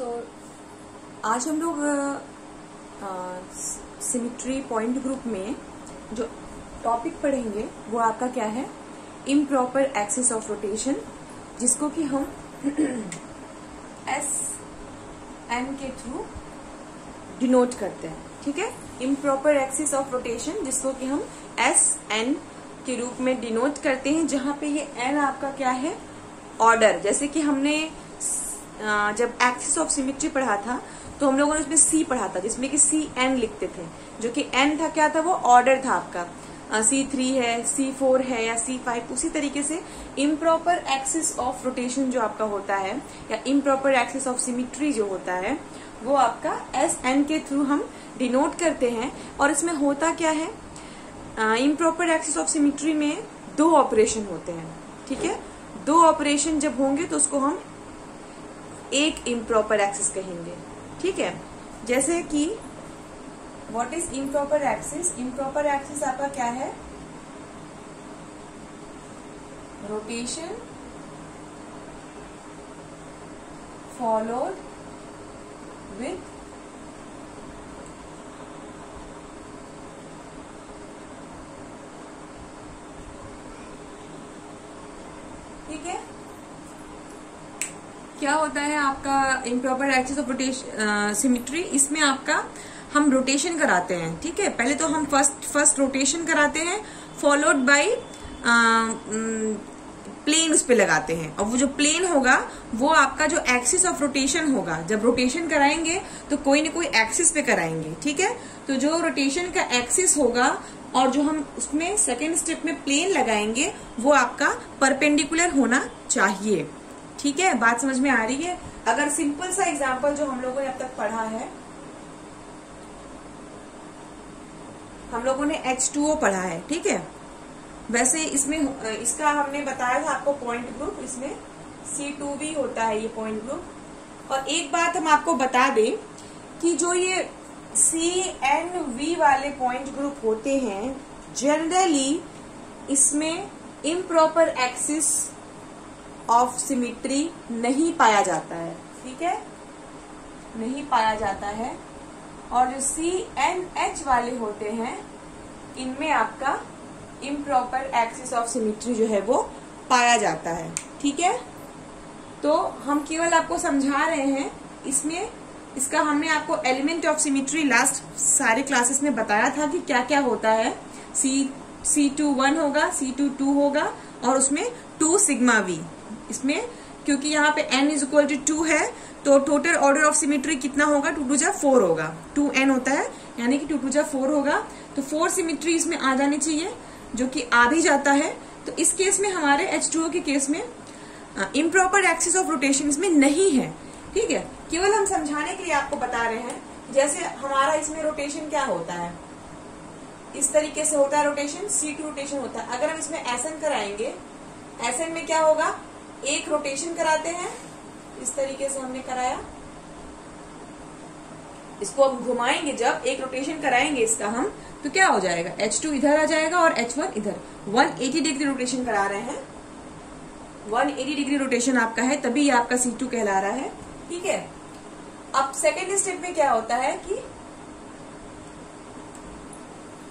सो आज हम लोग सिमिट्री पॉइंट ग्रुप में जो टॉपिक पढ़ेंगे, वो आपका क्या है? इम्प्रॉपर एक्सिस ऑफ़ रोटेशन जिसको कि हम एस एन के थ्रू डिनोट करते हैं, ठीक है? इम्प्रॉपर एक्सिस ऑफ़ रोटेशन जिसको कि हम एस एन के रूप में डिनोट करते हैं, जहाँ पे ये एन आपका क्या है? ऑर्डर जैसे कि हमने जब एक्सिस ऑफ़ सिमिट्री पढ़ा था तो हम लोगों ने उसमें सी पढ़ा था, जिसमें कि सी एन लिखते थे, जो कि एन था क्या था, वो ऑर्डर था आपका। सी थ्री है सी फोर है या सी फाइव उसी तरीके से इम्प्रॉपर एक्सिस ऑफ़ रोटेशन जो आपका होता है, या इम्प्रॉपर एक्सिस ऑफ़ सिमिट्री जो होता है, वो आपका एस एन के थ्रू हम डिनोट करते हैं। और इसमें होता क्या है? इम्प्रॉपर एक्सिस ऑफ़ सिमिट्री में दो ऑपरेशन होते हैं, ठीक है? दो ऑपरेशन जब होंगे तो उसको हम एक इम्प्रॉपर एक्सिस कहेंगे। ठीक है? जैसे कि what is improper axis improper axis आपका क्या है? रोटेशन फॉलोड विथ ठीक है क्या होता है आपका improper axis of rotation symmetry इसमें आपका हम रोटेशन कराते हैं, ठीक है? पहले तो हम फ़र्स्ट फ़र्स्ट रोटेशन कराते हैं फॉलोड बाय प्लेन उस पर लगाते हैं। और वो जो प्लेन होगा, वो आपका जो एक्सिस ऑफ़ रोटेशन होगा, जब रोटेशन कराएँगे तो कोई ना कोई एक्सिस पे कराएँगे, ठीक है? तो जो रोटेशन का एक्सिस होगा, और जो हम उसमें सेकेंड स्टेप में प्लेन लगाएँगे, वो आपका परपेंडिकुलर होना चाहिए। ठीक है, बात समझ में आ रही है? अगर सिंपल सा एग्ज़ाम्पल जो हम लोगों ने अब तक पढ़ा है, हम लोगों ने H2O पढ़ा है, ठीक है? वैसे इसमें, इसका हमने बताया था आपको पॉइंट ग्रुप इसमें C2 भी होता है ये पॉइंट ग्रुप और एक बात हम आपको बता दें कि जो ये सी एन वी वाले पॉइंट ग्रुप होते हैं जनरली इसमें इम्प्रॉपर एक्सिस ऑफ़ सिमिट्री नहीं पाया जाता है। ठीक है? नहीं पाया जाता है। और जो सी एन एच वाले होते हैं, इनमें आपका इम्प्रॉपर एक्सिस ऑफ़ सिमिट्री जो है वो पाया जाता है। ठीक है? तो हम केवल आपको समझा रहे हैं, इसमें, इसका हमने आपको एलिमेंट ऑफ़ सिमिट्री लास्ट सारे क्लासेस में बताया था कि क्या क्या होता है। सी सी टू वन होगा सी टू टू होगा, और उसमें टू सिग्मा वी इसमें, क्योंकि यहाँ पे n is equal to two है तो टोटल ऑर्डर ऑफ़ सिमिट्री कितना होगा? टू टू जा फोर होगा। टू एन होता है, यानी कि टू टू जा फोर होगा। तो फोर सिमिट्री इसमें आ जानी चाहिए, जो कि आ भी जाता है। तो इस केस में, हमारे एच टू ओ के केस में इम्प्रॉपर एक्सिस ऑफ़ रोटेशन इसमें नहीं है। ठीक है? केवल हम समझाने के लिए आपको बता रहे हैं, जैसे हमारा इसमें रोटेशन क्या होता है। इस तरीके से होता है रोटेशन सी टू रोटेशन होता है। अगर हम इसमें एसन कराएँगे एसन में क्या होगा? एक रोटेशन कराते हैं। इस तरीके से हमने कराया। इसको हम घुमाएँगे जब एक रोटेशन कराएँगे इसका हम तो क्या हो जाएगा? H2 इधर आ जाएगा और H1 इधर। 180 डिग्री रोटेशन करा रहे हैं। 180 डिग्री रोटेशन आपका है, तभी ये आपका C2 कहला रहा है। ठीक है? अब सेकेंड स्टेप में क्या होता है कि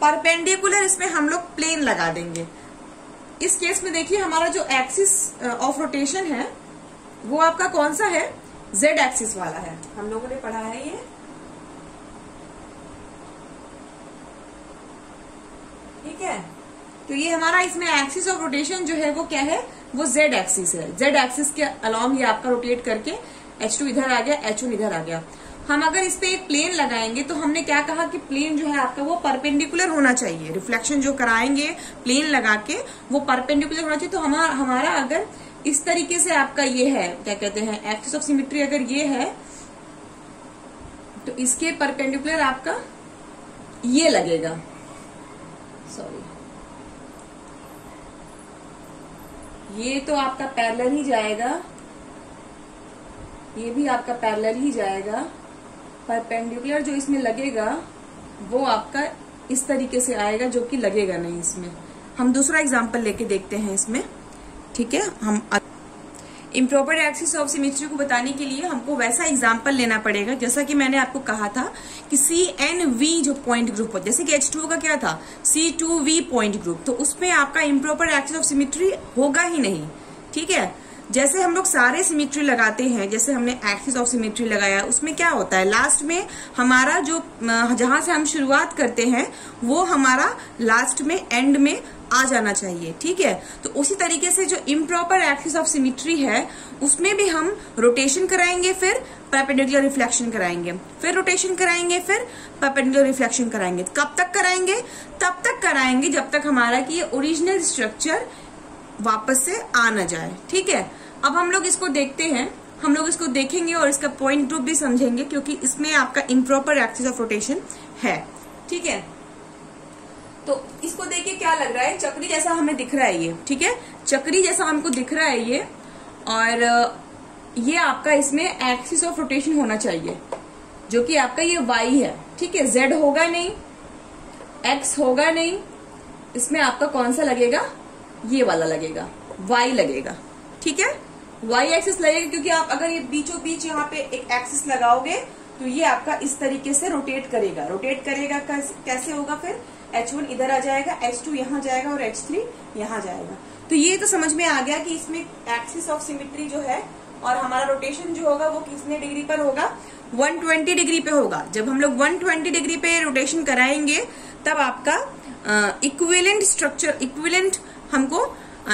परपेंडिकुलर इसमें हम लोग प्लेन लगा देंगे। इस केस में देखिए, हमारा जो एक्सिस ऑफ़ रोटेशन है, वो आपका कौन सा है? जेड एक्सिस वाला है। हम लोगों ने पढ़ा है ये। ठीक है? तो ये हमारा इसमें एक्सिस ऑफ़ रोटेशन जो है, वो क्या है? वो जेड एक्सिस है। जेड एक्सिस के अलॉन्ग ये आपका रोटेट करके H2 इधर आ गया H1 इधर आ गया। हम अगर इस पे एक प्लेन लगाएँगे तो हमने क्या कहा कि प्लेन जो है आपका, वो परपेंडिकुलर होना चाहिए। रिफ्लेक्शन जो कराएँगे प्लेन लगा के, वो परपेंडिकुलर होना चाहिए। तो हमारा हमारा अगर इस तरीके से आपका ये है, क्या कहते हैं एक्सिस ऑफ़ सिमिट्री अगर ये है तो इसके परपेंडिकुलर आपका ये लगेगा। सॉरी ये तो आपका पैरलर ही जाएगा। ये भी आपका पैरलर ही जाएगा। परपेंडिकुलर जो इसमें लगेगा, वो आपका इस तरीके से आएगा जो कि लगेगा नहीं इसमें। हम दूसरा एग्ज़ाम्पल लेके देखते हैं इसमें। ठीक है? हम इम्प्रॉपर एक्सिस ऑफ़ सिमेट्री को बताने के लिए हमको वैसा एग्ज़ाम्पल लेना पड़ेगा। जैसा कि मैंने आपको कहा था कि सी एन वी जो पॉइंट ग्रुप हो जैसे कि एच टू का क्या था? C two V point group तो उसमें आपका इम्प्रॉपर एक्सिस ऑफ़ सिमेट्री होगा ही नहीं। ठीक है? जैसे हम लोग सारे सिमेट्री लगाते हैं, जैसे हमने एक्सिस ऑफ़ सिमेट्री लगाया, उसमें क्या होता है? लास्ट में हमारा जो जहाँ से हम शुरुआत करते हैं, वो हमारा लास्ट में एंड में आ जाना चाहिए, ठीक है? तो उसी तरीके से जो इम्प्रॉपर एक्सिस ऑफ़ सिमिट्री है, उसमें भी हम रोटेशन कराएँगे, फिर परपेंडिकुलर रिफ्लेक्शन कराएँगे। फिर रोटेशन कराएँगे, फिर परपेंडिकुलर रिफ्लेक्शन कराएँगे। कब तक कराएँगे? तब तक कराएँगे जब तक हमारा की ओरिजिनल स्ट्रक्चर वापस से आ न जाए। ठीक है? अब हम लोग इसको देखते हैं। हम लोग इसको देखेंगे और इसका पॉइंट ग्रुप भी समझेंगे क्योंकि इसमें आपका इम्प्रॉपर एक्सिस ऑफ़ रोटेशन है। ठीक है? तो इसको देखिए क्या लग रहा है? चक्री जैसा हमें दिख रहा है ये। ठीक है? चक्री जैसा हमको दिख रहा है ये। और ये आपका इसमें एक्सिस ऑफ़ रोटेशन होना चाहिए, जो कि आपका ये वाई है। ठीक है? जेड होगा नहीं एक्स होगा नहीं। इसमें आपका कौन सा लगेगा? ये वाला लगेगा वाई लगेगा, ठीक है? वाई एक्सिस लगेगा क्योंकि आप अगर ये बीचों बीच यहाँ पे एक एक्सिस लगाओगे तो ये आपका इस तरीके से रोटेट करेगा। रोटेट करेगा कैसे होगा फिर? एच वन इधर आ जाएगा एच टू यहाँ जाएगा और एच थ्री यहाँ जाएगा। तो ये तो समझ में आ गया कि इसमें एक्सिस ऑफ़ सिमिट्री जो है और हमारा रोटेशन जो होगा वो कितने डिग्री पर होगा? 120 डिग्री पे होगा। जब हम लोग 120 डिग्री पे रोटेशन कराएँगे, तब आपका इक्विलेंट स्ट्रक्चर इक्विलेंट हमको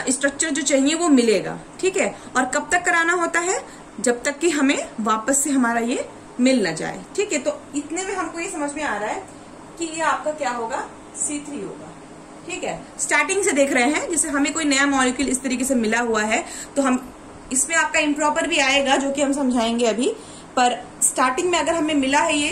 स्ट्रक्चर जो चाहिए वो मिलेगा, ठीक है? और कब तक कराना होता है? जब तक कि हमें वापस से हमारा ये मिल ना जाए, ठीक है? तो इतने में हमको ये समझ में आ रहा है कि ये आपका क्या होगा? सी थ्री होगा, ठीक है? स्टार्टिंग से देख रहे हैं, जैसे हमें कोई नया मॉलिक्यूल इस तरीके से मिला हुआ है तो हम, इसमें आपका इम्प्रॉपर भी आएगा, जो कि हम समझाएँगे अभी, पर स्टार्टिंग में अगर हमें मिला है ये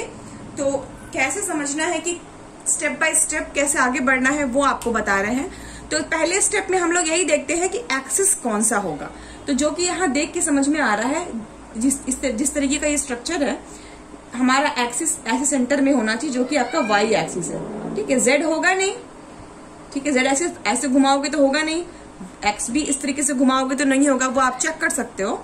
तो कैसे समझना है कि स्टेप बाय स्टेप कैसे आगे बढ़ना है, वो आपको बता रहे हैं। तो पहले स्टेप में हम लोग यही देखते हैं कि एक्सिस कौन सा होगा। तो जो कि यहाँ देख के समझ में आ रहा है, जिस, इस जिस तरीके का ये स्ट्रक्चर है, हमारा एक्सिस ऐसे सेंटर में होना चाहिए, जो कि आपका वाई एक्सिस है। ठीक है जेड होगा नहीं। ठीक है जेड ऐसे ऐसे घुमाओगे तो होगा नहीं। एक्स भी इस तरीके से घुमाओगे तो नहीं होगा, वो आप चेक कर सकते हो।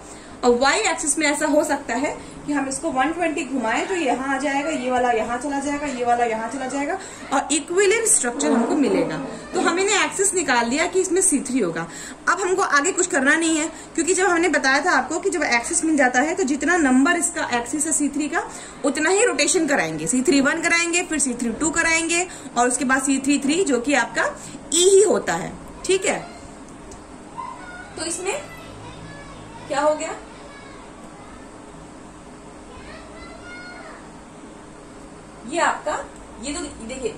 और वाई एक्सिस में ऐसा हो सकता है कि हम इसको 120 घुमाएँ तो यहाँ आ जाएगा, ये वाला यहाँ चला जाएगा, ये वाला यहाँ चला जाएगा और इक्विलेंट स्ट्रक्चर हमको मिलेगा। तो हमने एक्सिस निकाल लिया कि इसमें सी थ्री होगा। अब हमको आगे कुछ करना नहीं है, क्योंकि जब हमने बताया था आपको कि जब एक्सिस मिल जाता है तो जितना नंबर इसका एक्सिस है सी थ्री का, उतना ही रोटेशन कराएँगे। सी थ्री वन कराएँगे, फिर सी थ्री टू कराएँगे और उसके बाद सी थ्री थ्री जो कि आपका ई e ही होता है। ठीक है? तो इसमें क्या हो गया? ये आपका, ये तो देखिए,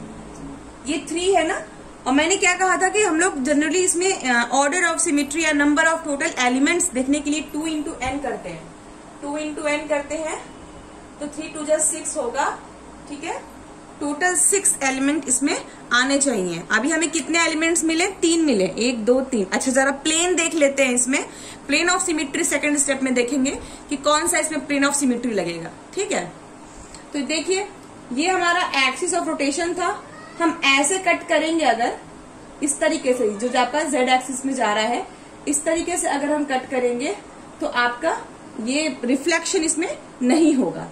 ये थ्री है ना? और मैंने क्या कहा था कि हम लोग जनरली इसमें ऑर्डर ऑफ़ सिमिट्री या नंबर ऑफ़ टोटल एलिमेंट्स देखने के लिए टू इंटू एन करते हैं। टू इंटू एन करते हैं तो थ्री टू जस्ट सिक्स होगा, ठीक है? टोटल सिक्स एलिमेंट इसमें आने चाहिए। अभी हमें कितने एलिमेंट्स मिले? तीन मिले। एक, दो, तीन। अच्छा जरा प्लेन देख लेते हैं इसमें। Plane of symmetry second step में देखेंगे कि कौन सा इसमें प्लेन ऑफ़ सिमिट्री लगेगा। ठीक है? तो देखिए ये हमारा एक्सिस ऑफ़ रोटेशन था। हम ऐसे कट करेंगे अगर, इस तरीके से जो आपका जेड एक्सिस में जा रहा है, इस तरीके से अगर हम कट करेंगे तो आपका ये रिफ्लेक्शन इसमें नहीं होगा।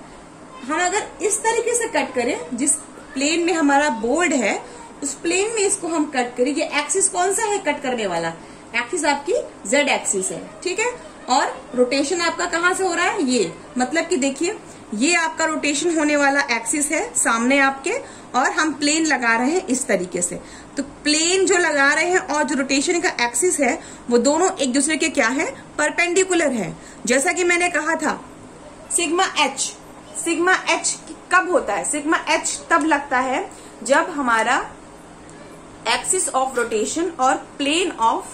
हम अगर इस तरीके से कट करें, जिस प्लेन में हमारा बोर्ड है, उस प्लेन में इसको हम कट करें, ये एक्सिस कौन सा है कट करने वाला? एक्सिस आपकी जेड एक्सिस है, ठीक है? और रोटेशन आपका कहाँ से हो रहा है? ये। मतलब कि देखिए ये आपका रोटेशन होने वाला एक्सिस है सामने आपके, और हम प्लेन लगा रहे हैं इस तरीके से। तो प्लेन जो लगा रहे हैं और जो रोटेशन का एक्सिस है, वो दोनों एक दूसरे के क्या है? परपेंडिकुलर है। जैसा कि मैंने कहा था सिग्मा एच सिग्मा एच कब होता है? सिग्मा एच तब लगता है जब हमारा एक्सिस ऑफ़ रोटेशन और plane of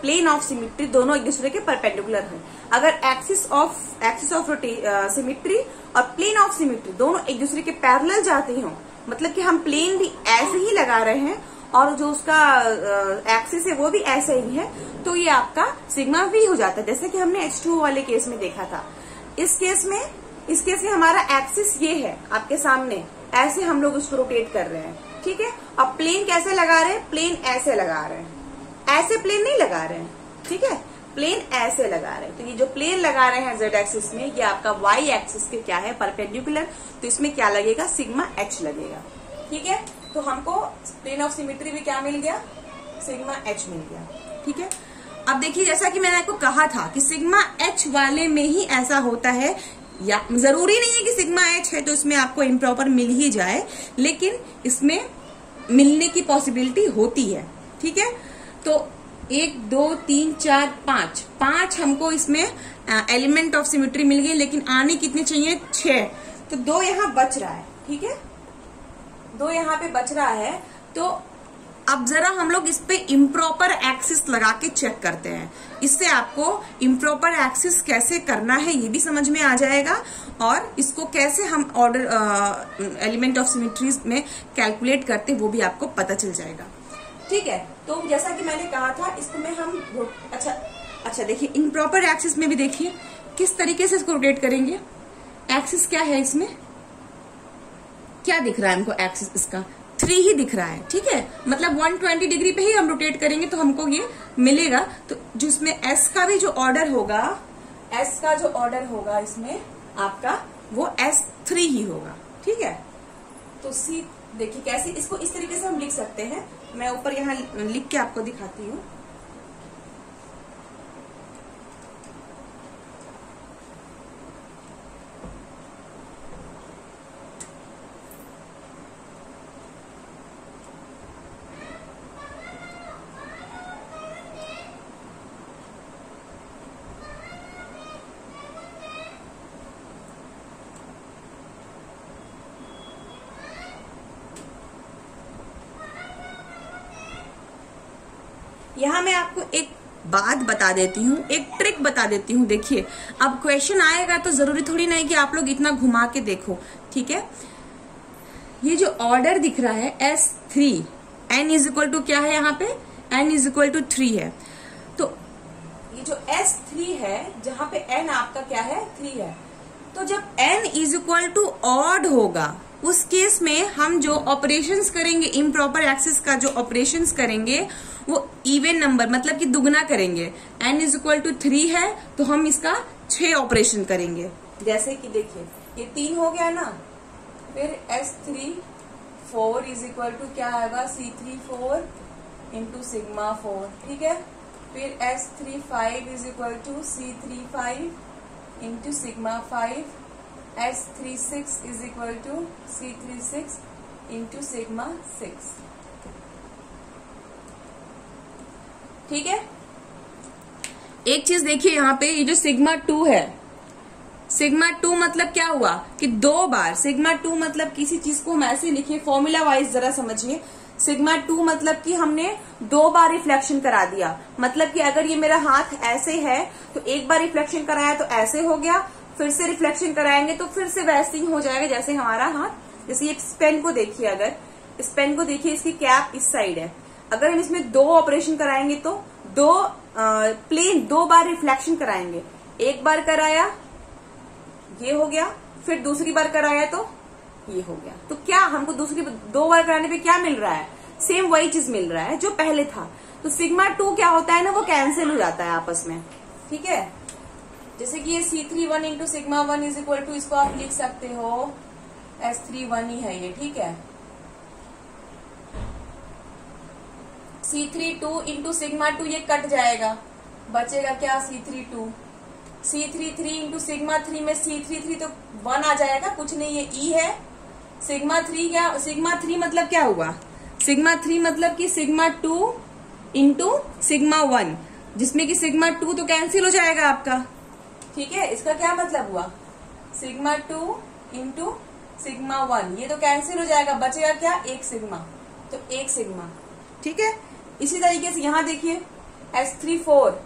plane of symmetry दोनों एक दूसरे के परपेंडिकुलर है। अगर axis of axis of symmetry और प्लेन ऑफ़ सिमिट्री दोनों एक दूसरे के पैरेलल जाते हो मतलब कि हम प्लेन भी ऐसे ही लगा रहे हैं और जो उसका एक्सिस है वो भी ऐसे ही है तो ये आपका सिग्मा वी हो जाता है। जैसे कि हमने एच टू वाले केस में देखा था। इस केस में, इस केस में हमारा एक्सिस ये है आपके सामने। ऐसे हम लोग उसको रोटेट कर रहे हैं। ठीक है? अब प्लेन कैसे लगा रहे हैं? प्लेन ऐसे लगा रहे हैं। ऐसे प्लेन नहीं लगा रहे हैं, ठीक है? प्लेन ऐसे लगा रहे हैं। तो ये जो प्लेन लगा रहे हैं जेड एक्सिस में, ये आपका वाई एक्सिस के क्या है? परपेंडिकुलर तो इसमें क्या लगेगा? सिग्मा एच लगेगा। ठीक है? तो हमको प्लेन ऑफ़ सिमिट्री भी क्या मिल गया? सिग्मा एच मिल गया। ठीक है? अब देखिए, जैसा कि मैंने आपको कहा था कि सिग्मा एच वाले में ही ऐसा होता है। या, ज़रूरी नहीं है कि सिग्मा एच है तो इसमें आपको इम्प्रॉपर मिल ही जाए, लेकिन इसमें मिलने की पॉसिबिलिटी होती है। ठीक है? तो एक, दो, तीन, चार, पाँच। पाँच हमको इसमें एलिमेंट ऑफ़ सिमिट्री मिल गई, लेकिन आने कितने चाहिए? छह। तो दो यहाँ बच रहा है, ठीक है? दो यहाँ पे बच रहा है। तो अब जरा हम लोग इस पे इम्प्रॉपर एक्सिस लगा के चेक करते हैं। इससे आपको इम्प्रॉपर एक्सिस कैसे करना है, ये भी समझ में आ जाएगा। और इसको कैसे हम ऑर्डर एलिमेंट ऑफ़ सिमिट्रीज में कैलकुलेट करते वो भी आपको पता चल जाएगा। ठीक है? तो जैसा कि मैंने कहा था, इसको में हम अच्छा अच्छा देखिए इम्प्रॉपर एक्सिस में भी देखिए, किस तरीके से इसको रोटेट करेंगे? एक्सिस क्या है इसमें? क्या दिख रहा है हमको एक्सिस इसका? थ्री ही दिख रहा है, ठीक है? मतलब 120 डिग्री पे ही हम रोटेट करेंगे तो हमको ये मिलेगा। तो जिसमें एस का भी जो ऑर्डर होगा एस का जो ऑर्डर होगा इसमें आपका, वो एस थ्री ही होगा, ठीक है? तो सी देखिए कैसे, इसको इस तरीके से हम लिख सकते हैं। मैं ऊपर यहाँ लिख के आपको दिखाती हूँ। यहाँ मैं आपको एक बात बता देती हूँ, एक ट्रिक बता देती हूँ, देखिए। अब क्वेश्चन आएगा तो ज़रूरी थोड़ी नहीं कि आप लोग इतना घुमा के देखो, ठीक है? ये जो ऑर्डर दिख रहा है S three N is equal to क्या है यहाँ पे? N is equal to three है। तो ये जो एस थ्री है, जहाँ पे एन आपका क्या है? थ्री है। तो जब N is equal to odd होगा, उस केस में हम जो ऑपरेशंस करेंगे इम्प्रॉपर एक्सिस का जो ऑपरेशंस करेंगे वो इवन नंबर मतलब कि दुगना करेंगे। N is equal to three है तो हम इसका छह ऑपरेशन करेंगे। जैसे कि देखिए, ये तीन हो गया ना, फिर S three four is equal to क्या आएगा? C three four into sigma four ठीक है? फिर S three five is equal to C three five into sigma five S three six is equal to C three six into sigma six ठीक है? एक चीज़ देखिए यहाँ पे, ये जो सिग्मा टू है, सिग्मा टू मतलब क्या हुआ कि दो बार, सिग्मा टू मतलब किसी चीज़ को हम ऐसे लिखिए फॉर्मूला वाइज जरा समझिए। सिग्मा टू मतलब कि हमने दो बार रिफ्लेक्शन करा दिया। मतलब कि अगर ये मेरा हाथ ऐसे है तो एक बार रिफ्लेक्शन कराया तो ऐसे हो गया, फिर से रिफ्लेक्शन कराएँगे तो फिर से वैसे ही हो जाएगा जैसे हमारा हाथ। जैसे एक पेन को देखिए अगर, इस पेन को देखिए, इसकी कैप इस साइड है। अगर हम इसमें दो ऑपरेशन कराएँगे तो दो आ, प्लेन दो बार रिफ्लेक्शन कराएँगे। एक बार कराया ये हो गया फिर दूसरी बार कराया तो ये हो गया। तो क्या हमको दूसरी दो बार कराने पे क्या मिल रहा है? सेम वही चीज़ मिल रहा है जो पहले था। तो सिग्मा टू क्या होता है ना वो कैंसिल हो जाता है आपस में। ठीक है? जैसे कि ये C three one into sigma one is equal to इसको आप लिख सकते हो। एस थ्री वन ही है ये ठीक है? C three two into sigma two ये कट जाएगा। बचेगा क्या C three two C three three into sigma three में सी थ्री थ्री तो वन आ जाएगा, कुछ नहीं, ये ई e है। सिग्मा थ्री क्या सिग्मा थ्री मतलब क्या हुआ? सिग्मा थ्री मतलब कि sigma two into sigma one जिसमें कि सिग्मा टू तो कैंसिल हो जाएगा आपका। ठीक है? इसका क्या मतलब हुआ? Sigma two into sigma one ये तो कैंसिल हो जाएगा, बचेगा क्या? एक सिग्मा तो एक सिग्मा ठीक है? इसी तरीके से यहाँ देखिए S three four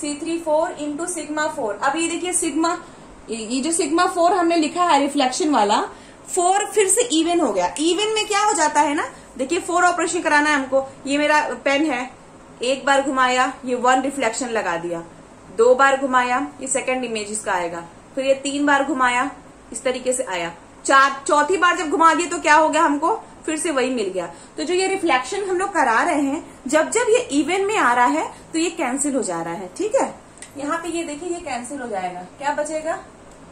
C three four into sigma four अब ये देखिए सिग्मा ये जो सिग्मा फोर हमने लिखा है रिफ्लेक्शन वाला फोर फिर से इवन हो गया। इवन में क्या हो जाता है ना? देखिए फोर ऑपरेशन कराना है हमको। ये मेरा पेन है। एक बार घुमाया, ये वन रिफ्लेक्शन लगा दिया। दो बार घुमाया, ये सेकंड इमेज इसका आएगा। फिर ये तीन बार घुमाया, इस तरीके से आया। चार, चौथी बार जब घुमा दिया तो क्या हो गया हमको? फिर से वही मिल गया। तो जो ये रिफ्लेक्शन हम लोग करा रहे हैं, जब जब ये इवन में आ रहा है तो ये कैंसिल हो जा रहा है, ठीक है? यहाँ पे ये देखिए, ये कैंसिल हो जाएगा। क्या बचेगा?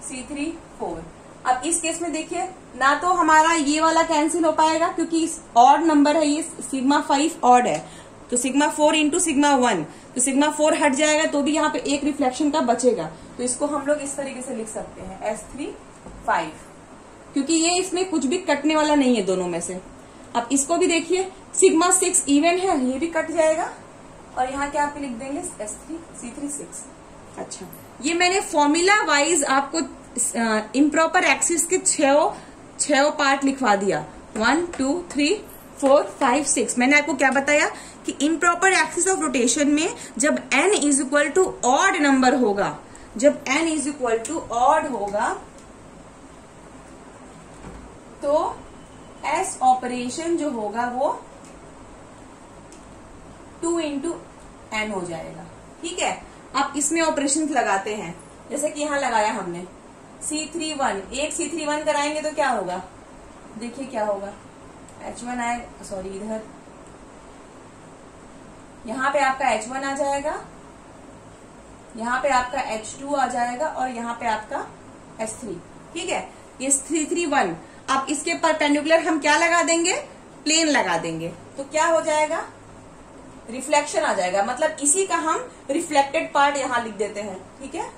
सी थ्री फोर अब इस केस में देखिए, ना तो हमारा ये वाला कैंसिल हो पाएगा, क्योंकि ऑड नंबर है, ये सिग्मा फाइव ऑड है। तो sigma four into sigma one तो सिग्मा फोर हट जाएगा तो भी यहाँ पे एक रिफ्लेक्शन का बचेगा। तो इसको हम लोग इस तरीके से लिख सकते हैं। एस थ्री फाइव क्योंकि ये इसमें कुछ भी कटने वाला नहीं है दोनों में से। अब इसको भी देखिए सिग्मा सिक्स इवन है, ये भी कट जाएगा। और यहाँ क्या आप लिख देंगे? S three C three six अच्छा ये मैंने फॉर्मूला वाइज आपको इम्प्रॉपर एक्सिस के छो छो पार्ट लिखवा दिया। One two three four five six मैंने आपको क्या बताया? कि इम्प्रॉपर एक्सिस ऑफ़ रोटेशन में जब N is equal to odd number होगा, जब N is equal to odd होगा तो एस ऑपरेशन जो होगा वो टू इंटू एन हो जाएगा। ठीक है? आप इसमें ऑपरेशन लगाते हैं। जैसे कि यहाँ लगाया हमने। सी थ्री वन एक सी थ्री वन कराएँगे तो क्या होगा? देखिए क्या होगा। एच वन आए सॉरी इधर। यहाँ पे आपका एच वन आ जाएगा। यहाँ पे आपका एच टू आ जाएगा और यहाँ पे आपका एस थ्री ठीक है? ये थ्री थ्री वन अब इसके परपेंडिकुलर हम क्या लगा देंगे? प्लेन लगा देंगे। तो क्या हो जाएगा? रिफ्लेक्शन आ जाएगा। मतलब इसी का हम रिफ्लेक्टेड पार्ट यहाँ लिख देते हैं। ठीक है?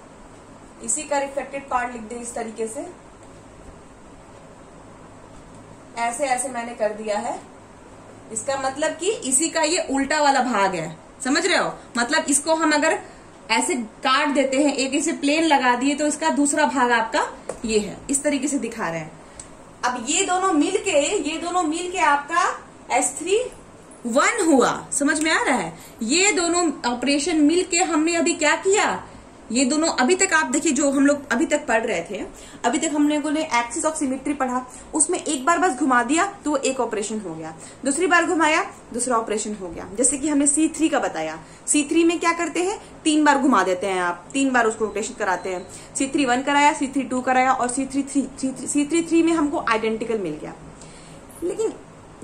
इसी का रिफ्लेक्टेड पार्ट लिख दे इस तरीके से। ऐसे ऐसे मैंने कर दिया है। इसका मतलब कि इसी का ये उल्टा वाला भाग है। समझ रहे हो? मतलब इसको हम अगर ऐसे काट देते हैं, एक इसे प्लेन लगा दिए तो इसका दूसरा भाग आपका ये है। इस तरीके से दिखा रहे हैं। अब ये दोनों मिलके, ये दोनों मिलके आपका एस थ्री वन हुआ। समझ में आ रहा है? ये दोनों ऑपरेशन मिलके हमने अभी क्या किया? ये दोनों अभी तक आप देखिए, जो हम लोग अभी तक पढ़ रहे थे, अभी तक हमने बोले एक्सिस ऑफ़ सिमिट्री पढ़ा, उसमें एक बार बस घुमा दिया तो एक ऑपरेशन हो गया। दूसरी बार घुमाया, दूसरा ऑपरेशन हो गया। जैसे कि हमने सी थ्री का बताया। सी थ्री में क्या करते हैं? तीन बार घुमा देते हैं आप। तीन बार उसको रोटेशन कराते हैं। सी थ्री वन कराया सी थ्री टू कराया और C three three C three three में हमको आइडेंटिकल मिल गया। लेकिन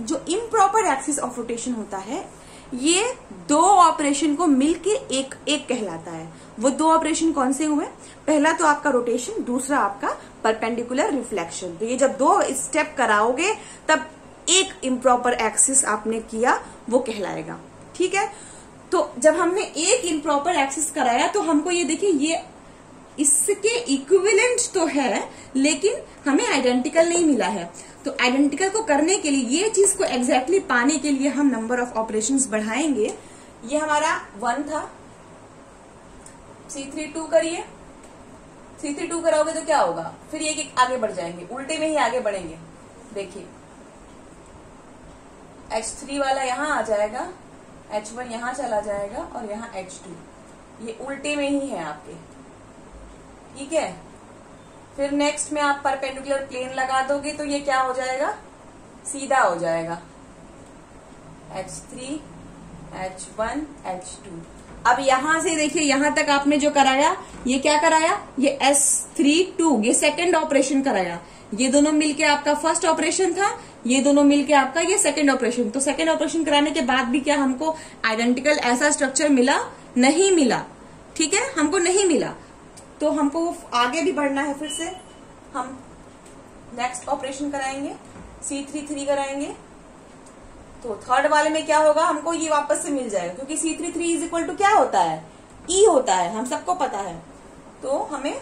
जो इम्प्रॉपर एक्सिस ऑफ़ रोटेशन होता है, ये दो ऑपरेशन को मिलकर एक एक कहलाता है। वो दो ऑपरेशन कौन से हुए? पहला तो आपका रोटेशन, दूसरा आपका परपेंडिकुलर रिफ्लेक्शन। तो ये जब दो स्टेप कराओगे, तब एक इम्प्रॉपर एक्सिस आपने किया, वो कहलाएगा। ठीक है? तो जब हमने एक इम्प्रॉपर एक्सिस कराया तो हमको ये देखिए, ये इसके इक्विवेलेंट तो है, लेकिन हमें आइडेंटिकल नहीं मिला है। तो आइडेंटिकल को करने के लिए, ये चीज़ को एग्जैक्टली exactly पाने के लिए हम नंबर ऑफ़ ऑपरेशन बढ़ाएँगे। ये हमारा वन था। सी थ्री टू करिए। सी थ्री टू कराओगे तो क्या होगा? फिर ये आगे बढ़ जाएँगे। उल्टे में ही आगे बढ़ेंगे। देखिए। एच थ्री वाला यहाँ आ जाएगा एच वन यहाँ चला जाएगा और यहाँ एच टू ये उल्टे में ही है आपके। ठीक है? फिर नेक्स्ट में आप परपेंडिकुलर प्लेन लगा दोगे तो ये क्या हो जाएगा? सीधा हो जाएगा। H three H one H two अब यहाँ से देखिए, यहाँ तक आपने जो कराया, ये क्या कराया? ये एस थ्री टू ये सेकेंड ऑपरेशन कराया। ये दोनों मिलके आपका फ़र्स्ट ऑपरेशन था, ये दोनों मिलके आपका ये सेकेंड ऑपरेशन तो सेकेंड ऑपरेशन कराने के बाद भी क्या हमको आइडेंटिकल ऐसा स्ट्रक्चर मिला? नहीं मिला। ठीक है? हमको नहीं मिला। तो हमको आगे भी बढ़ना है फिर से। हम नेक्स्ट ऑपरेशन कराएँगे सी थ्री थ्री कराएँगे। तो थर्ड वाले में क्या होगा? हमको ये वापस से मिल जाएगा, क्योंकि C three three is equal to क्या होता है? ई e होता है, हम सबको पता है। तो हमें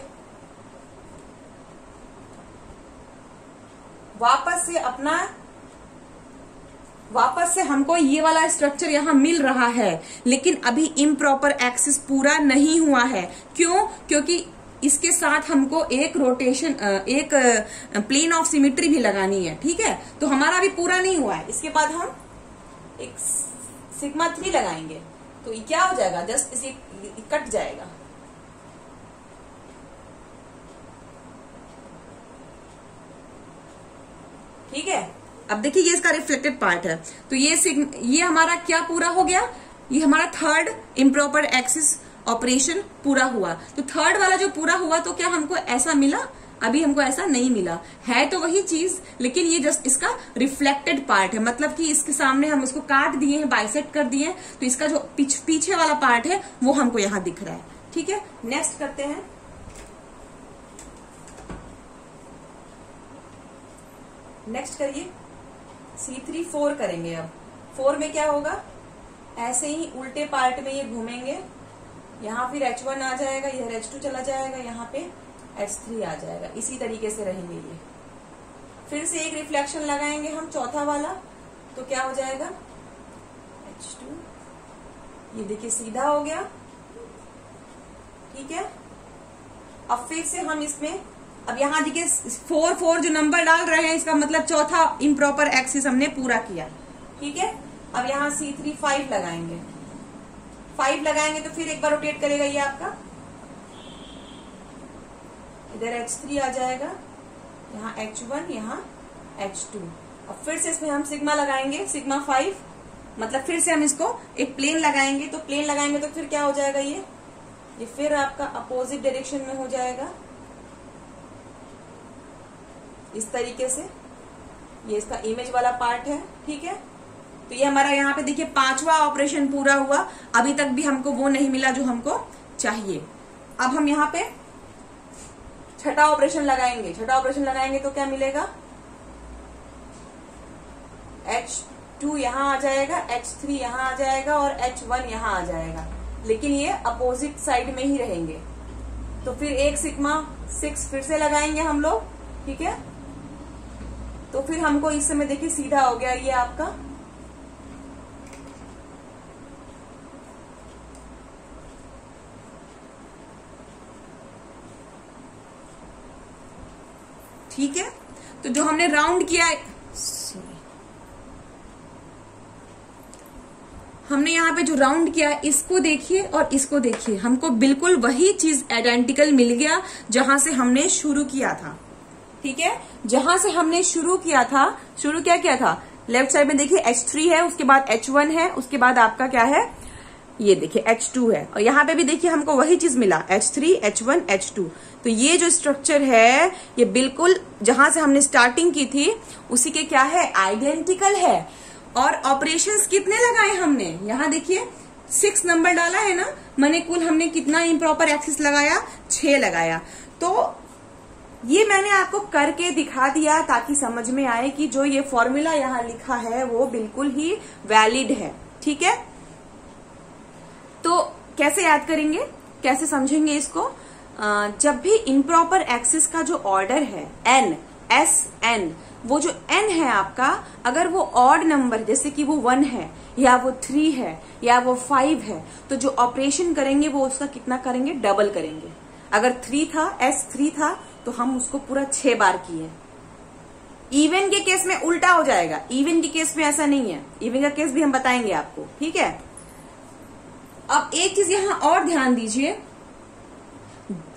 वापस से अपना, वापस से हमको ये वाला स्ट्रक्चर यहाँ मिल रहा है, लेकिन अभी इम्प्रॉपर एक्सिस पूरा नहीं हुआ है। क्यों? क्योंकि इसके साथ हमको एक रोटेशन एक प्लेन ऑफ़ सिमिट्री भी लगानी है, ठीक है? तो हमारा अभी पूरा नहीं हुआ है। इसके बाद हम एक सिग्मा थ्री लगाएँगे तो क्या हो जाएगा? जस्ट इसे कट जाएगा। ठीक है? अब देखिए, ये इसका रिफ्लेक्टेड पार्ट है। तो ये ये हमारा क्या पूरा हो गया? ये हमारा थर्ड इम्प्रॉपर एक्सिस ऑपरेशन पूरा हुआ। तो थर्ड वाला जो पूरा हुआ तो क्या हमको ऐसा मिला? अभी हमको ऐसा नहीं मिला। है तो वही चीज़ लेकिन ये जस्ट इसका रिफ्लेक्टेड पार्ट है। मतलब कि इसके सामने हम इसको काट दिए हैं बाइसेट कर दिए हैं तो इसका जो पीछ, पीछे वाला पार्ट है वो हमको यहाँ दिख रहा है। ठीक है? नेक्स्ट करते हैं। नेक्स्ट करिए। सी थ्री फोर करेंगे अब। फोर में क्या होगा? ऐसे ही उल्टे पार्ट में ये घूमेंगे। यहाँ फिर एच वन आ जाएगा यह एच टू चला जाएगा यहाँ पे। एच थ्री आ जाएगा। इसी तरीके से रहेंगे ये। फिर से एक रिफ्लेक्शन लगाएँगे हम चौथा वाला तो क्या हो जाएगा? एच टू ये देखिए सीधा हो गया। ठीक है? अब फिर से हम इसमें, अब यहाँ देखिए फोर फोर जो नंबर डाल रहे हैं, इसका मतलब चौथा इम्प्रॉपर एक्सिस हमने पूरा किया। ठीक है? अब यहाँ सी थ्री फाइव लगाएँगे। फाइव लगाएँगे तो फिर एक बार रोटेट करेगा ये आपका। इधर थ्री आ जाएगा, यहाँ एच वन यहाँ एच टू अब फिर से इसमें हम सिग्मा लगाएँगे सिग्मा फाइव मतलब फिर से हम इसको एक प्लेन लगाएँगे तो प्लेन लगाएँगे तो फिर क्या हो जाएगा ये? ये फिर आपका अपोजिट डायरेक्शन में हो जाएगा। इस तरीके से, ये इसका इमेज वाला पार्ट है, ठीक है? तो ये हमारा यहाँ पे देखिए पांचवा ऑपरेशन पूरा हुआ, अभी तक भी हमको वो नहीं मिला जो हमको चाहिए। अब हम यहाँ पे छठा ऑपरेशन लगाएँगे। छठा ऑपरेशन लगाएँगे तो क्या मिलेगा? एच टू यहाँ आ जाएगा एच थ्री यहाँ आ जाएगा और एच वन यहाँ आ जाएगा। लेकिन ये अपोजिट साइड में ही रहेंगे। तो फिर एक सिग्मा सिक्स फिर से लगाएँगे हम लोग, ठीक है? तो फिर हमको इस समय देखिए सीधा हो गया ये आपका। ठीक है? तो जो हमने राउंड किया है हमने यहाँ पे जो राउंड किया है, इसको देखिए और इसको देखिए। हमको बिल्कुल वही चीज़ आइडेंटिकल मिल गया जहाँ से हमने शुरू किया था। ठीक है? जहाँ से हमने शुरू किया था, शुरू क्या किया था? लेफ़्ट साइड में देखिए एच थ्री है, उसके बाद एच वन है, उसके बाद आपका क्या है? ये देखिए एच टू है। और यहाँ पे भी देखिए, हमको वही चीज़ मिला। H three H one H two तो ये जो स्ट्रक्चर है, ये बिल्कुल जहाँ से हमने स्टार्टिंग की थी, उसी के क्या है? आइडेंटिकल है। और ऑपरेशंस कितने लगाए हमने? यहाँ देखिए सिक्स नंबर डाला है ना? मैंने कुल हमने कितना इम्प्रॉपर एक्सिस लगाया? छह लगाया। तो ये मैंने आपको करके दिखा दिया ताकि समझ में आए कि जो ये फॉर्मूला यहाँ लिखा है, वो बिल्कुल ही वैलिड है। ठीक है? तो कैसे याद करेंगे? कैसे समझेंगे इसको? जब भी इम्प्रॉपर एक्सिस का जो ऑर्डर है एन एस एन वो जो एन है आपका, अगर वो ऑड नंबर जैसे कि वो वन है, या वो थ्री है, या वो फाइव है तो जो ऑपरेशन करेंगे, वो उसका कितना करेंगे? डबल करेंगे। अगर थ्री था एस थ्री था तो हम उसको पूरा छह बार किए। इवन के केस में उल्टा हो जाएगा। इवन के केस में ऐसा नहीं है। इवन का केस भी हम बताएँगे आपको। ठीक है? अब एक चीज़ यहाँ और ध्यान दीजिए।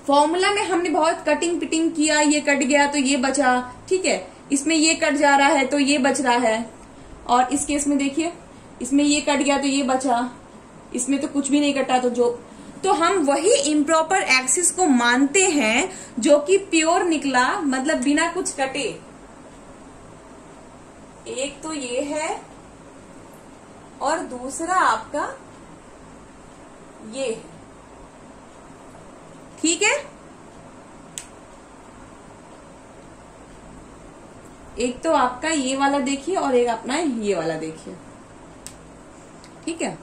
फॉर्मूला में हमने बहुत कटिंग पिटिंग किया, ये कट गया तो ये बचा, ठीक है? इसमें ये कट जा रहा है तो ये बच रहा है। और इस केस में देखिए, इसमें ये कट गया तो ये बचा, इसमें तो कुछ भी नहीं कटा तो जो तो हम वही इम्प्रॉपर एक्सिस को मानते हैं जो कि प्योर निकला मतलब बिना कुछ कटे। एक तो ये है, और दूसरा आपका ये है। ठीक है? एक तो आपका ये वाला देखिए और एक अपना ये वाला देखिए। ठीक है?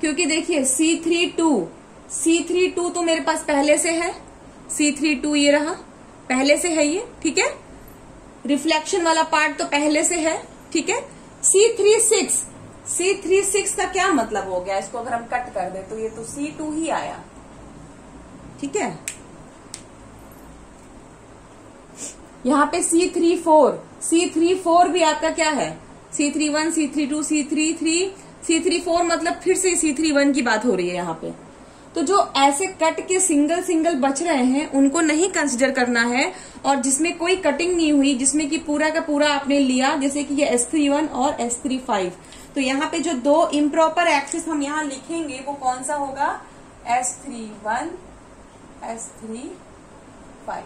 क्योंकि देखिए C three two C three two तो मेरे पास पहले से है। सी थ्री टू ये रहा। पहले से है ये, ठीक है? रिफ्लेक्शन वाला पार्ट तो पहले से है, ठीक है? C three six C three six का क्या मतलब हो गया? इसको अगर हम कट कर दे तो ये तो सी टू ही आया। ठीक है? यहाँ पे C three four C three four भी आपका क्या है? C three one C three two C three three C three four मतलब फिर से सी थ्री वन की बात हो रही है यहाँ पे। तो जो ऐसे कट के सिंगल सिंगल बच रहे हैं, उनको नहीं कंसिडर करना है और जिसमें कोई कटिंग नहीं हुई, जिसमें कि पूरा का पूरा आपने लिया, जैसे कि ये एस थ्री वन और एस थ्री फाइव तो यहाँ पे जो दो इम्प्रॉपर एक्सिस हम यहाँ लिखेंगे, वो कौन सा होगा? S three one S three five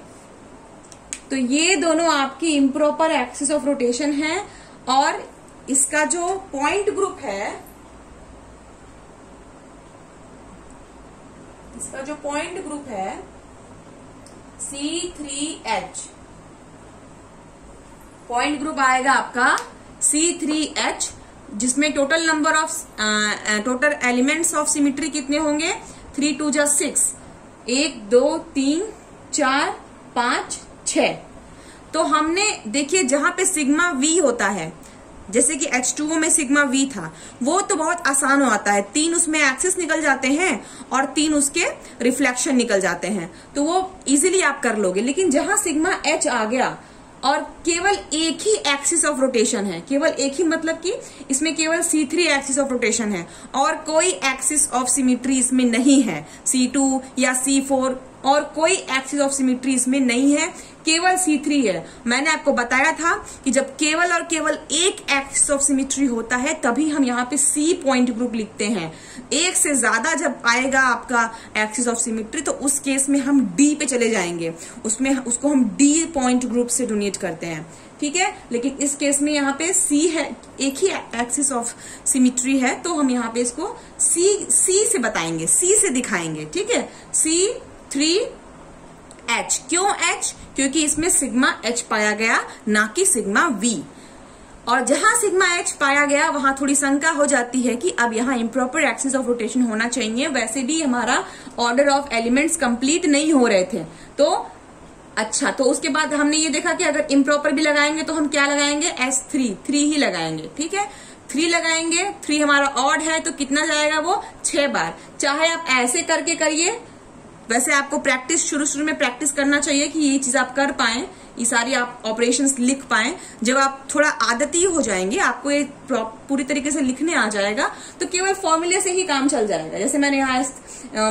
तो ये दोनों आपकी इम्प्रॉपर एक्सिस ऑफ़ रोटेशन है और इसका जो पॉइंट ग्रुप है, इसका जो पॉइंट ग्रुप है C three H point group आएगा आपका सी थ्री एच जिसमें total number of total elements of symmetry कितने होंगे? थ्री टू जा सिक्स एक, दो, तीन, चार, पाँच छ तो हमने, देखिए, जहाँ पे सिग्मा वी होता है, जैसे कि एच टू में सिग्मा वी था, वो तो बहुत आसान हो आता है। तीन उसमें एक्सिस निकल जाते हैं और तीन उसके रिफ्लेक्शन निकल जाते हैं। तो वो इजीली आप कर लोगे। लेकिन जहाँ सिग्मा एच आ गया और केवल एक ही एक्सिस ऑफ़ रोटेशन है। केवल एक ही मतलब कि इसमें केवल C three axis of rotation है और कोई एक्सिस ऑफ़ सिमिट्री इसमें नहीं है। सी टू या सी फोर और कोई एक्सिस ऑफ़ सिमिट्री इसमें नहीं है, केवल C3 है। मैंने आपको बताया था कि जब केवल और केवल एक एक्सिस ऑफ़ सिमिट्री होता है, तभी हम यहाँ पे C पॉइंट ग्रुप लिखते हैं। एक से ज़्यादा जब आएगा आपका एक्सिस ऑफ़ सिमिट्री तो उस केस में हम D पे चले जाएँगे। उसमें, उसको हम D पॉइंट ग्रुप से डोनेट करते हैं। ठीक है? लेकिन इस केस में यहाँ पे सी है, एक ही एक्सिस ऑफ़ सिमिट्री है तो हम यहाँ पे इसको सी सी से बताएँगे। सी से दिखाएँगे। ठीक है? C three H. क्यों एच? क्योंकि इसमें सिग्मा एच पाया गया, ना कि सिग्मा वी और जहाँ सिग्मा एच पाया गया, वहाँ थोड़ी शंका हो जाती है कि अब यहाँ इम्प्रॉपर एक्सिस ऑफ़ रोटेशन होना चाहिए। वैसे भी हमारा ऑर्डर ऑफ़ एलिमेंट्स कंप्लीट नहीं हो रहे थे। तो अच्छा तो उसके बाद हमने ये देखा कि अगर इम्प्रॉपर भी लगाएँगे तो हम क्या लगाएँगे? एस थ्री थ्री ही लगाएँगे, ठीक है? थ्री लगाएँगे। थ्री हमारा ऑड है तो कितना जाएगा वो? छह बार। चाहे आप ऐसे करके करिए वैसे आपको प्रैक्टिस शुरू शुरू में प्रैक्टिस करना चाहिए कि ये चीज़ आप कर पाए, ये सारी आप ऑपरेशन लिख पाए। जब आप थोड़ा आदती हो जाएँगे, आपको ये पूरी तरीके से लिखने आ जाएगा तो केवल फॉर्मूले से ही काम चल जाएगा। जैसे मैंने यहाँ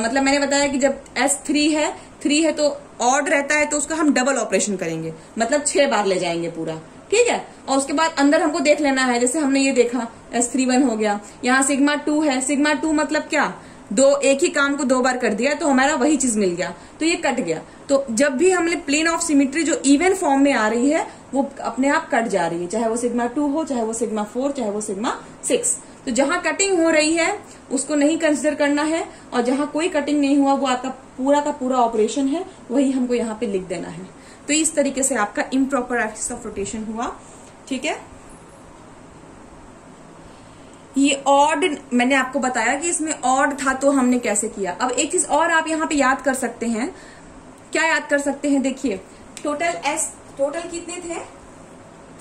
मतलब मैंने बताया कि जब एस थ्री है थ्री है तो ऑड रहता है तो उसका हम डबल ऑपरेशन करेंगे। मतलब छह बार ले जाएँगे पूरा। ठीक है? और उसके बाद अंदर हमको देख लेना है। जैसे हमने ये देखा एस थ्री वन हो गया। यहाँ सिग्मा टू है। सिग्मा टू मतलब क्या? दो, एक ही काम को दो बार कर दिया तो हमारा वही चीज़ मिल गया। तो ये कट गया। तो जब भी हमने प्लेन ऑफ़ सिमिट्री जो इवन फॉर्म में आ रही है, वो अपने आप कट जा रही है, चाहे वो सिग्मा टू हो, चाहे वो सिग्मा फोर चाहे वो सिग्मा सिक्स तो जहाँ कटिंग हो रही है, उसको नहीं कंसिडर करना है, और जहाँ कोई कटिंग नहीं हुआ, वो आपका पूरा का पूरा ऑपरेशन है, वही हमको यहाँ पे लिख देना है। तो इस तरीके से आपका इम्प्रॉपर एक्सिस ऑफ़ रोटेशन हुआ। ठीक है? ये ऑड मैंने आपको बताया कि इसमें ऑड था तो हमने कैसे किया? अब एक चीज़ और आप यहाँ पे याद कर सकते हैं। क्या याद कर सकते हैं? देखिए टोटल एस टोटल कितने थे?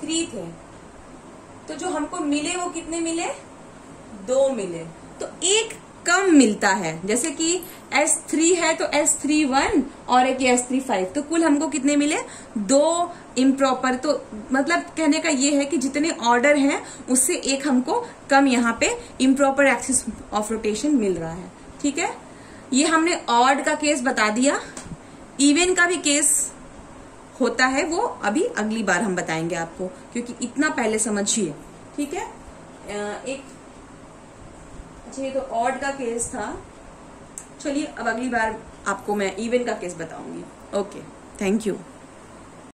थ्री थे। तो जो हमको मिले वो कितने मिले? दो मिले। तो एक कम मिलता है। जैसे कि एस थ्री है तो एस थ्री वन और एक एस थ्री फाइव तो कुल हमको कितने मिले? दो इम्प्रॉपर तो मतलब कहने का ये है कि जितने ऑर्डर हैं, उससे एक हमको कम यहाँ पे इम्प्रॉपर एक्सिस ऑफ़ रोटेशन मिल रहा है। ठीक है? ये हमने ऑर्ड का केस बता दिया। इवन का भी केस होता है, वो अभी अगली बार हम बताएँगे आपको, क्योंकि इतना पहले समझिए। ठीक है? एक अच्छा ये तो ऑड का केस था। चलिए, अब अगली बार आपको मैं इवन का केस बताऊँगी। Okay thank you